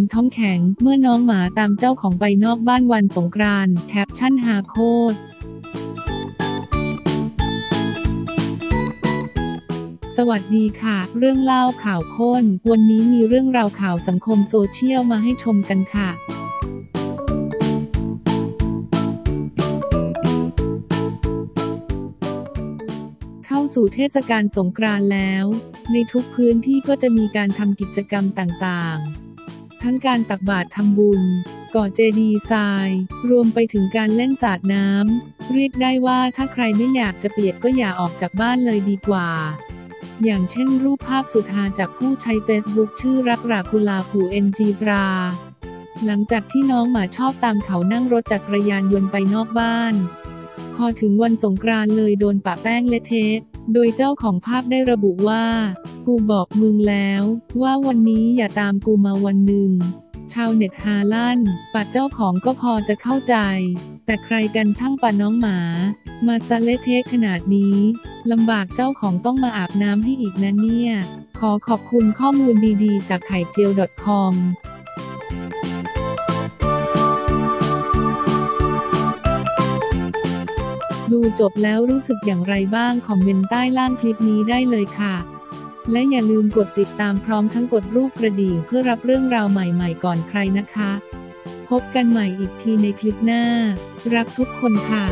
ขำท้องแข็ง เมื่อน้องหมาตามเจ้าของไปนอกบ้านวันสงกรานต์แคปชั่นฮาโคตรสวัสดีค่ะ เรื่องเล่าข่าวข้น วันนี้มีเรื่องราวข่าวสังคมโซเชียลมาให้ชมกันค่ะเข้าสู่เทศกาลสงกรานต์แล้ว ในทุกพื้นที่ก็จะมีการทำกิจกรรมต่างๆ ทั้งการตักบาตรทำบุญ ก่อเจดีทราย รวมไปถึงการเล่นสาดน้ำ เรียกได้ว่าถ้าใครไม่อยากจะเปียกก็อย่าออกจากบ้านเลยดีกว่า อย่างเช่นรูปภาพสุดฮาจากผู้ใช้เฟซบุ๊กชื่อรักราคุลาผูเอ็นจีปราหลังจากที่น้องหมาชอบตามเขานั่งรถจักรยานยนต์ไปนอกบ้าน พอถึงวันสงกรานต์เลยโดนปะแป้งเละเทะ โดยเจ้าของภาพได้ระบุว่า กูบอกมึงแล้ว ว่าวันนี้อย่าตามกูมาวันหนึ่ง ชาวเน็ตฮาลั่นปัดเจ้าของก็พอจะเข้าใจ แต่ใครกันช่างปะน้องหมา มาซะเละเทะขนาดนี้ลำบากเจ้าของต้องมาอาบน้ำให้อีกนะเนี่ย ขอขอบคุณข้อมูลดีๆ จากไข่เจียว .com ดูจบแล้วรู้สึกอย่างไรบ้างคอมเมนต์ใต้ล่างคลิปนี้ได้เลยค่ะ และอย่าลืมกดติดตามพร้อมทั้งกดรูปกระดิ่งเพื่อรับเรื่องราวใหม่ๆก่อนใครนะคะ พบกันใหม่อีกทีในคลิปหน้า รักทุกคนค่ะ